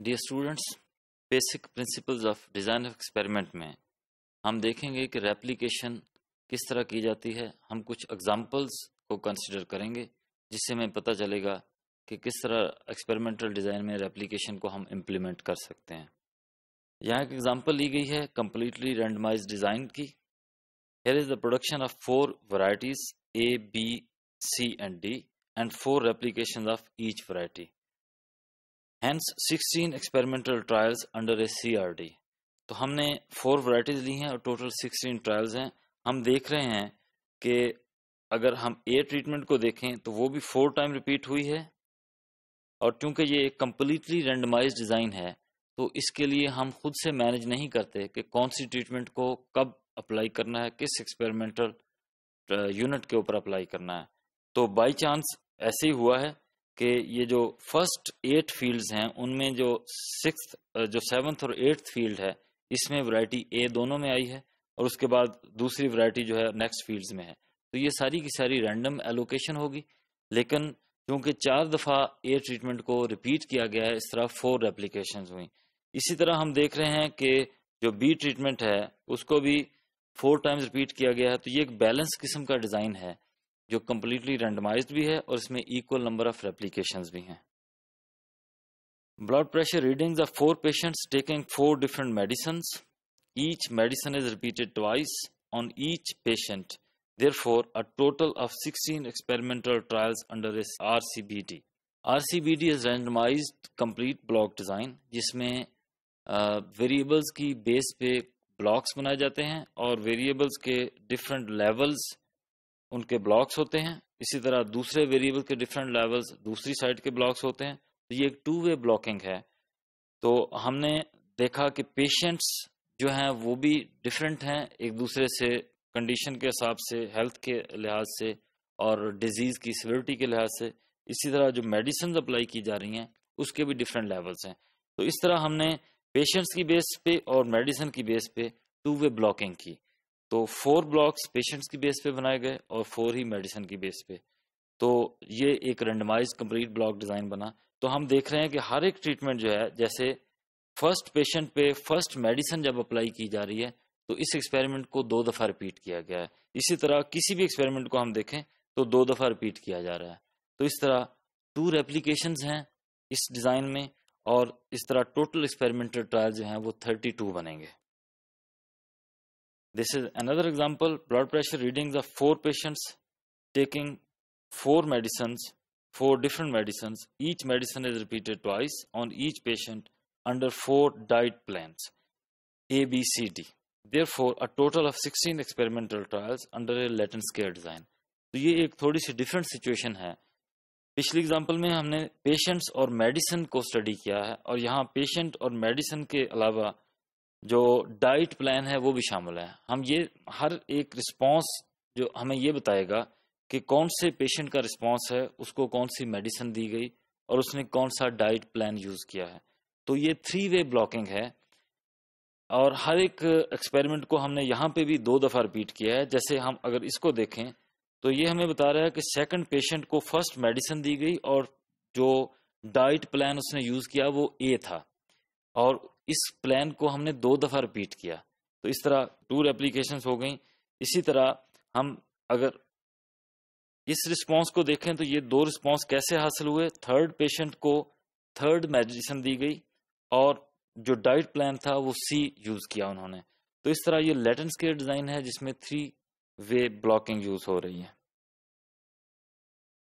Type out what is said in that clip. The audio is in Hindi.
Dear students basic principles of design of experiment में हम देखेंगे कि रेप्लिकेशन किस तरह की जाती है। हम कुछ एग्जांपल्स को कंसिडर करेंगे, जिससे हमें पता चलेगा कि किस तरह एक्सपेरिमेंटल डिज़ाइन में रेप्लिकेशन को हम इम्प्लीमेंट कर सकते हैं। यहाँ एक एग्जांपल ली गई है कम्प्लीटली रेंडमाइज डिज़ाइन की। Here is the production of four varieties A B C and D and four replication of each variety Hence 16 experimental trials under a CRD. तो हमने फोर वराइटीज ली हैं और टोटल 16 ट्रायल्स हैं। हम देख रहे हैं कि अगर हम ए ट्रीटमेंट को देखें तो वो भी फोर टाइम रिपीट हुई है। और क्योंकि ये एक कम्प्लीटली रेंडमाइज डिज़ाइन है तो इसके लिए हम खुद से मैनेज नहीं करते कि कौन सी ट्रीटमेंट को कब अप्लाई करना है, किस एक्सपेरिमेंटल यूनिट के ऊपर अप्लाई करना है। तो बाई चांस ऐसे ही हुआ है कि ये जो फ़र्स्ट एट फील्ड्स हैं, उनमें जो सिक्स जो सेवन्थ और एट्थ फ़ील्ड है, इसमें वैरायटी ए दोनों में आई है और उसके बाद दूसरी वैरायटी जो है नेक्स्ट फील्ड्स में है। तो ये सारी की सारी रैंडम एलोकेशन होगी, लेकिन क्योंकि चार दफ़ा ए ट्रीटमेंट को रिपीट किया गया है, इस तरह फोर एप्लीकेशन हुई। इसी तरह हम देख रहे हैं कि जो बी ट्रीटमेंट है, उसको भी फोर टाइम्स रिपीट किया गया है तो ये एक बैलेंस किस्म का डिज़ाइन है। जो कम्प्लीटली रेंडमाइज्ड भी है और इसमें इक्वल नंबर ऑफ़ रेप्लीकेशंस भी हैं। Blood pressure readings of four patients taking four different medicine each medicine is repeated twice on each patient therefore, a total of 16 experimental trials under this RCBD RCBD is randomized, complete block design, जिसमें वेरिएबल्स की बेस पे ब्लॉक्स बनाए जाते हैं और वेरिएबल्स के डिफरेंट लेवल्स उनके ब्लॉक्स होते हैं। इसी तरह दूसरे वेरिएबल के डिफरेंट लेवल्स दूसरी साइड के ब्लॉक्स होते हैं। तो ये एक टू वे ब्लॉकिंग है। तो हमने देखा कि पेशेंट्स जो हैं वो भी डिफरेंट हैं एक दूसरे से, कंडीशन के हिसाब से, हेल्थ के लिहाज से और डिज़ीज़ की सिविरिटी के लिहाज से। इसी तरह जो मेडिसिन अप्लाई की जा रही हैं, उसके भी डिफरेंट लेवल्स हैं। तो इस तरह हमने पेशेंट्स की बेस पे और मेडिसिन की बेस पे टू वे ब्लॉकिंग की। तो फोर ब्लॉक्स पेशेंट्स की बेस पे बनाए गए और फोर ही मेडिसिन की बेस पे। तो ये एक रेंडमाइज कंप्लीट ब्लॉक डिज़ाइन बना। तो हम देख रहे हैं कि हर एक ट्रीटमेंट जो है, जैसे फ़र्स्ट पेशेंट पे फ़र्स्ट मेडिसिन जब अप्लाई की जा रही है तो इस एक्सपेरिमेंट को दो दफ़ा रिपीट किया गया है। इसी तरह किसी भी एक्सपेरिमेंट को हम देखें तो दो दफ़ा रिपीट किया जा रहा है। तो इस तरह टू रेप्लीकेशन हैं इस डिज़ाइन में और इस तरह टोटल एक्सपेरिमेंटल ट्रायल जो हैं, वो थर्टी टू बनेंगे। This is another example, blood pressure readings of four patients taking four medicines, four different medicines. Each medicine is repeated twice on each patient under four diet plans, A, B, C, D. Therefore, a total of 16 experimental trials under a Latin scale design. तो ये एक थोड़ी सी डिफरेंट सिचुएशन है पिछली एग्जांपल में हमने पेशेंट्स और मेडिसिन को स्टडी किया है और यहाँ पेशेंट और मेडिसिन के अलावा जो डाइट प्लान है, वो भी शामिल है। हम ये, हर एक रिस्पांस जो हमें ये बताएगा कि कौन से पेशेंट का रिस्पांस है, उसको कौन सी मेडिसिन दी गई और उसने कौन सा डाइट प्लान यूज़ किया है। तो ये थ्री वे ब्लॉकिंग है और हर एक एक्सपेरिमेंट को हमने यहाँ पे भी दो दफ़ा रिपीट किया है। जैसे हम अगर इसको देखें तो ये हमें बता रहा है कि सेकंड पेशेंट को फ़र्स्ट मेडिसिन दी गई और जो डाइट प्लान उसने यूज़ किया, वो ए था। और इस प्लान को हमने दो दफ़ा रिपीट किया। तो इस तरह टू एप्लीकेशन हो गई। इसी तरह हम अगर इस रिस्पांस को देखें तो ये दो रिस्पांस कैसे हासिल हुए? थर्ड पेशेंट को थर्ड मेडिसिन दी गई और जो डाइट प्लान था वो सी यूज़ किया उन्होंने। तो इस तरह ये लेटेंस केयर डिज़ाइन है जिसमें थ्री वे ब्लॉकिंग यूज़ हो रही है।